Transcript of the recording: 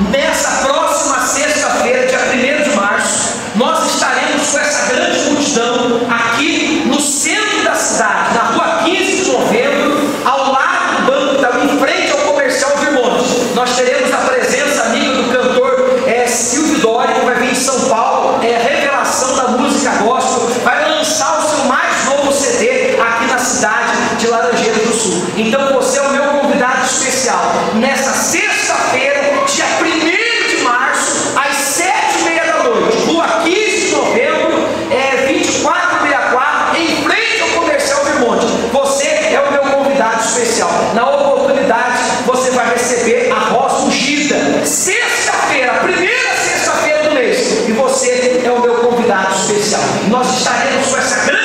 Nessa próxima sexta-feira, dia 1 de março, nós estaremos com essa grande multidão aqui no centro da cidade, na rua 15 de novembro, ao lado do Banco tá Itaú, em frente ao Comercial Vermonte. Nós teremos a presença amiga do cantor é, Silvio Dori, que vai vir em São Paulo, é revelação da música gospel, vai lançar o seu mais novo CD aqui na cidade de Laranjeiras do Sul. Então você é o meu convidado especial na oportunidade, você vai receber arroz ungida. Sexta-feira, primeira sexta-feira do mês. E você é o meu convidado especial. Nós estaremos com essa grande